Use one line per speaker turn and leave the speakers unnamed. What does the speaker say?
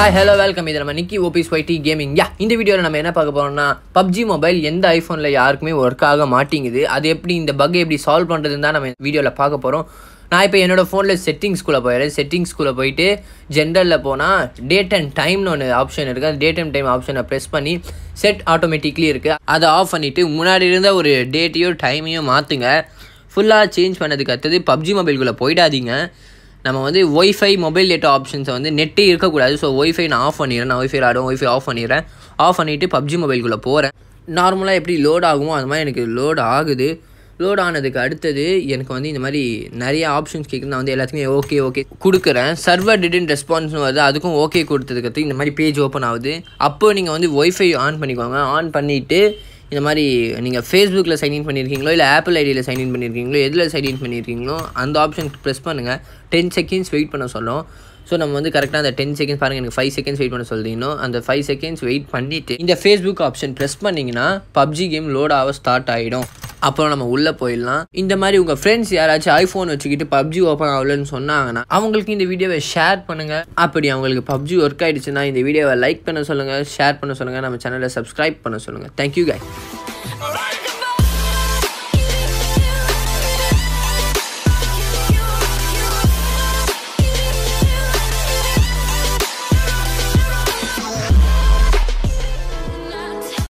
Hi hello welcome இது நம்ம நிக்கி ஓபிஸ் YT gaming யா இந்த வீடியோவில் நம்ம என்ன பார்க்க போகிறோம்னா பப்ஜி மொபைல் எந்த ஐஃபோனில் யாருக்குமே ஒர்க் ஆக மாட்டேங்குது. அது எப்படி இந்த பக் எப்படி சால்வ் பண்ணுறதுன்னு தான் நம்ம வீடியோவில் பார்க்க போகிறோம் நான் இப்போ என்னோட ஃபோனில் செட்டிங்ஸ்குள்ளே போயிடுறேன். செட்டிங்ஸ்குள்ளே போயிட்டு ஜென்ரலில் போனால் டேட் அண்ட் டைம்னு ஒன்று ஆப்ஷன் இருக்குது அந்த டேட் அண்ட் டைம் ஆப்ஷனை ப்ரெஸ் பண்ணி செட் ஆட்டோமேட்டிக்லி இருக்குது அதை ஆஃப் பண்ணிவிட்டு முன்னாடி இருந்த ஒரு டேட்டையோ டைமையோ மாற்றுங்க ஃபுல்லாக சேஞ்ச் பண்ணதுக்கு அடுத்தது பப்ஜி மொபைல்குள்ளே போயிடாதீங்க. நம்ம வந்து ஒய்ஃபை மொபைல் டேட்டா ஆப்ஷன்ஸை வந்து நெட்டே இருக்கக்கூடாது. ஸோ ஒய்ஃபை நான் ஆஃப் பண்ணிடுறேன். நான் ஒய்ஃபை ஆடும் ஒய்ஃபை ஆஃப் பண்ணிடுறேன். ஆஃப் பண்ணிவிட்டு பப்ஜி மொபைல்குள்ளே போகிறேன் நார்மலாக எப்படி லோட் ஆகுமோ அது மாதிரி எனக்கு லோட் ஆகுது. லோட் ஆனதுக்கு அடுத்தது எனக்கு வந்து இந்த மாதிரி நிறைய ஆப்ஷன்ஸ் கேட்குது நான் வந்து எல்லாத்துக்குமே ஓகே ஓகே கொடுக்குறேன். சர்வர் டிடென்ட் ரெஸ்பான்ஸ்னு வருது. அதுக்கும் ஓகே கொடுத்ததுக்கு இந்த மாதிரி பேஜ் ஓப்பன் ஆகுது. அப்போது நீங்கள் வந்து ஒய்ஃபை ஆன் பண்ணிக்கோங்க. ஆன் பண்ணிவிட்டு இந்த மாதிரி நீங்கள் ஃபேஸ்புக்கில் சைன்இன் பண்ணியிருக்கீங்களோ இல்லை ஆப்பிள் ஐடியில் சைன்இன் பண்ணியிருக்கீங்களோ எதில் சைன்இன் பண்ணியிருக்கீங்களோ அந்த ஆப்ஷன் ப்ரெஸ் பண்ணுங்கள் டென் செகண்ட்ஸ் வெயிட் பண்ண சொல்லும். ஸோ நம்ம வந்து கரெக்டாக அந்த டென் செகண்ட்ஸ் பாருங்கள் எனக்கு ஃபைவ் செகண்ட்ஸ் வெயிட் பண்ண சொல்லிங்கன்னா அந்த ஃபைவ் செகண்ட்ஸ் வெயிட் பண்ணிவிட்டு இந்த ஃபேஸ்புக் ஆப்ஷன் ப்ரெஸ் பண்ணிங்கன்னா பப்ஜி கேம் லோட் ஆக ஸ்டார்ட் ஆகிடும் அப்புறம் நம்ம உள்ளே போயிடலாம். இந்த மாதிரி உங்கள் ஃப்ரெண்ட்ஸ் யாராச்சும் ஐஃபோன் வச்சுக்கிட்டு பப்ஜி ஓப்பன் ஆகலன்னு சொன்னாங்கன்னா அவங்களுக்கு இந்த வீடியோவை ஷேர் பண்ணுங்கள் அப்படி அவங்களுக்கு பப்ஜி ஒர்க் ஆகிடுச்சுன்னா இந்த வீடியோவை லைக் பண்ண சொல்லுங்கள் ஷேர் பண்ண சொல்லுங்கள் நம்ம சேனலை சப்ஸ்கிரைப் பண்ண சொல்லுங்கள் தேங்க்யூ கை